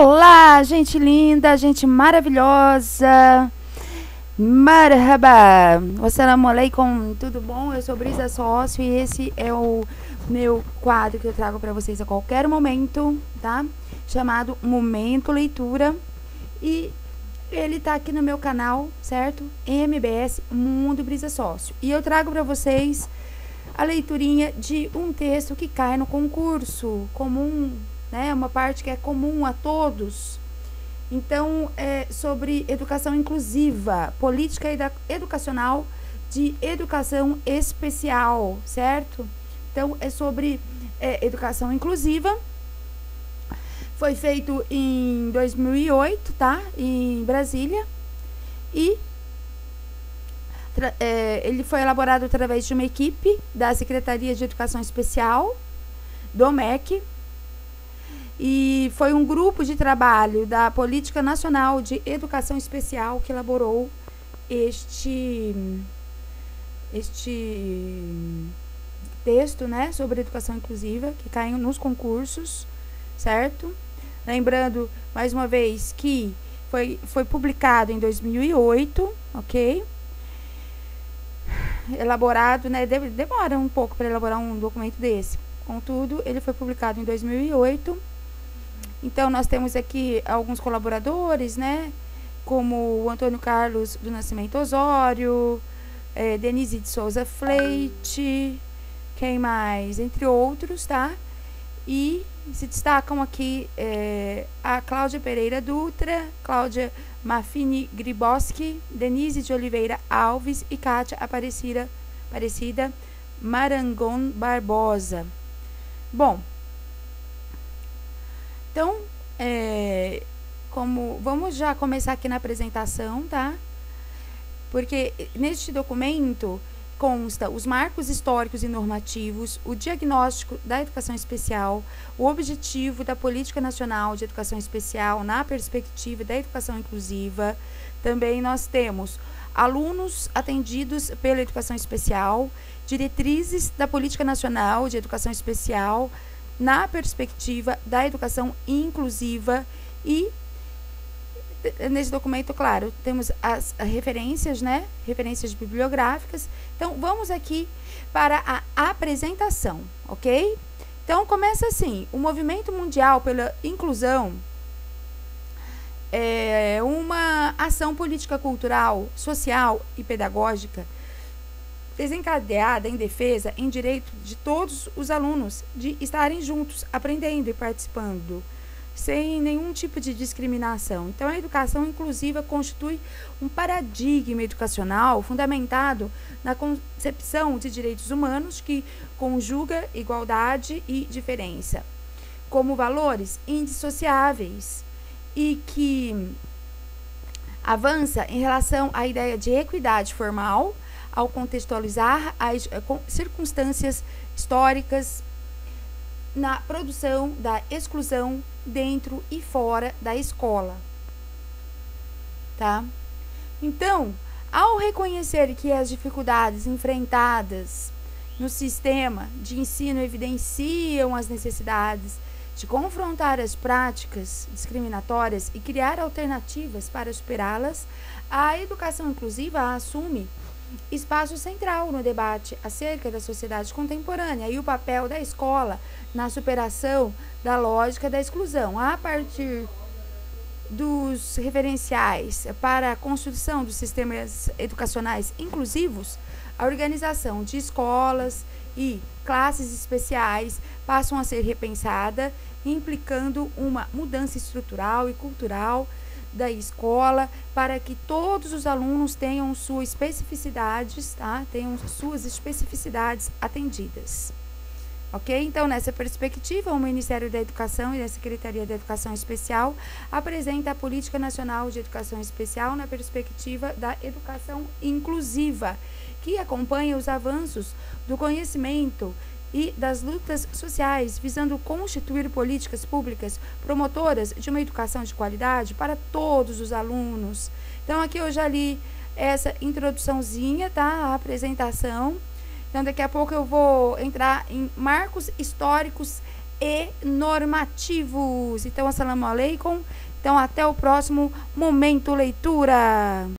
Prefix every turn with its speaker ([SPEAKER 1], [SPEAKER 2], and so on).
[SPEAKER 1] Olá, gente linda, gente maravilhosa. Marhaba. Assalamu alaikum, tudo bom? Eu sou Brisa Sócio e esse é o meu quadro que eu trago para vocês a qualquer momento, tá? Chamado Momento Leitura. E ele tá aqui no meu canal, certo? MBS Mundo Brisa Sócio. E eu trago para vocês a leiturinha de um texto que cai no concurso comum, né? Uma parte que é comum a todos. Então, é sobre educação inclusiva, política educacional de educação especial, certo? Então, é sobre é, educação inclusiva. Foi feito em 2008, tá? Em Brasília. E é, ele foi elaborado através de uma equipe da Secretaria de Educação Especial, do MEC, e foi um grupo de trabalho da Política Nacional de Educação Especial que elaborou este este texto, né, sobre educação inclusiva que caiu nos concursos, certo? Lembrando mais uma vez que foi foi publicado em 2008, OK? Elaborado, né, demora um pouco para elaborar um documento desse. Contudo, ele foi publicado em 2008 então, nós temos aqui alguns colaboradores, né? Como o Antônio Carlos do Nascimento Osório, é, Denise de Souza Fleite, quem mais? Entre outros, tá? E se destacam aqui é, a Cláudia Pereira Dutra, Cláudia Mafini Griboski, Denise de Oliveira Alves e Kátia Aparecida, Aparecida Marangon Barbosa. Bom, então, é, como vamos já começar aqui na apresentação, tá? Porque neste documento consta os marcos históricos e normativos, o diagnóstico da educação especial, o objetivo da Política Nacional de Educação Especial na perspectiva da educação inclusiva. Também nós temos alunos atendidos pela educação especial, diretrizes da Política Nacional de Educação Especial, na perspectiva da educação inclusiva e nesse documento, claro, temos as referências, né? Referências bibliográficas. Então, vamos aqui para a apresentação, ok? Então, começa assim: o movimento mundial pela inclusão é uma ação política cultural, social e pedagógica desencadeada em defesa em direito de todos os alunos de estarem juntos, aprendendo e participando, sem nenhum tipo de discriminação. Então, a educação inclusiva constitui um paradigma educacional fundamentado na concepção de direitos humanos que conjuga igualdade e diferença como valores indissociáveis e que avança em relação à ideia de equidade formal ao contextualizar as eh, circunstâncias históricas na produção da exclusão dentro e fora da escola. Tá? Então, ao reconhecer que as dificuldades enfrentadas no sistema de ensino evidenciam as necessidades de confrontar as práticas discriminatórias e criar alternativas para superá-las, a educação inclusiva assume espaço central no debate acerca da sociedade contemporânea e o papel da escola na superação da lógica da exclusão. A partir dos referenciais para a construção dos sistemas educacionais inclusivos, a organização de escolas e classes especiais passam a ser repensada, implicando uma mudança estrutural e cultural da escola para que todos os alunos tenham suas especificidades, tá? Tenham suas especificidades atendidas. Ok? Então, nessa perspectiva, o Ministério da Educação e a Secretaria da Educação Especial apresenta a Política Nacional de Educação Especial na perspectiva da educação inclusiva, que acompanha os avanços do conhecimento e das lutas sociais, visando constituir políticas públicas promotoras de uma educação de qualidade para todos os alunos. Então, aqui eu já li essa introduçãozinha, tá? A apresentação. Então, daqui a pouco eu vou entrar em marcos históricos e normativos. Então, assalamu alaikum. Então, até o próximo Momento Leitura.